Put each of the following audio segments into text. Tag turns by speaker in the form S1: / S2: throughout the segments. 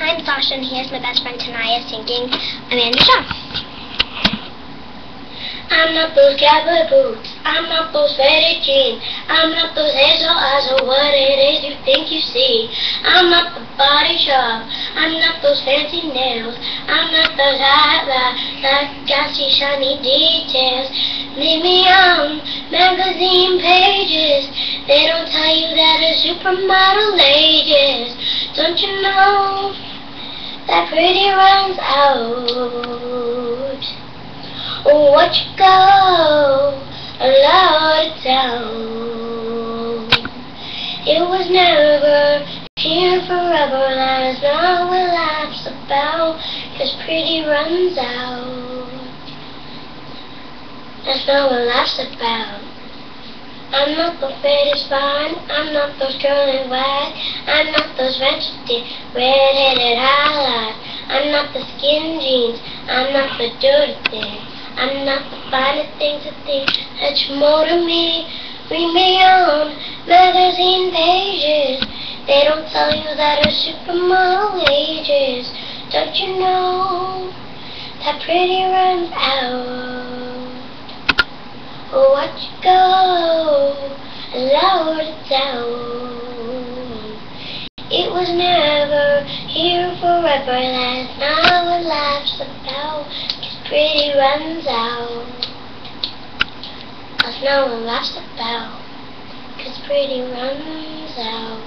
S1: I'm Sasha, and here's my best friend Tenaya singing Amanda Shaw.
S2: I'm not those cowboy boots. I'm not those faded jeans. I'm not those hazel eyes or what it is you think you see. I'm not the body shop. I'm not those fancy nails. I'm not those highlights that gassy shiny details. Leave me on magazine pages. They don't tell you that a supermodel ages. Don't you know pretty runs out? Watch you go allowed to tell? It was never here forever. That's not what life's about. Cause pretty runs out. That's not what life's about. I'm not the fattest fine. I'm not those curly white. I'm not those fancy red-headed highlights. I'm not the skin jeans. I'm not the dirty thing. I'm not the finest things to think that's more to me. Read me on magazine pages. They don't tell you that a supermodel ages. Don't you know that pretty runs out? What you go lower down? It was never here forever. Not what life's about pretty runs out. That's not what life's about. Cause pretty runs out.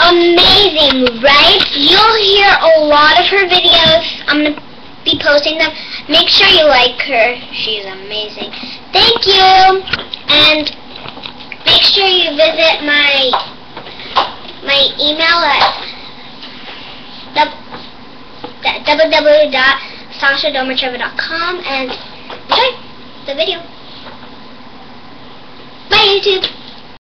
S1: Amazing, right? You'll hear a lot of her videos. I'm going to be posting them. Make sure you like her. She's amazing. Thank you. And visit my my email at www.sashadomatreva.com and enjoy the video. Bye YouTube!